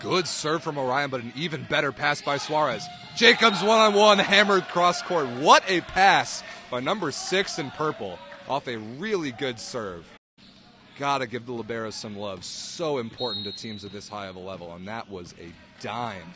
Good serve from Orion, but an even better pass by Suarez. Jacobs one on one, hammered cross court. What a pass by number six in purple off a really good serve. Gotta give the Liberos some love. So important to teams at this high of a level, and that was a dime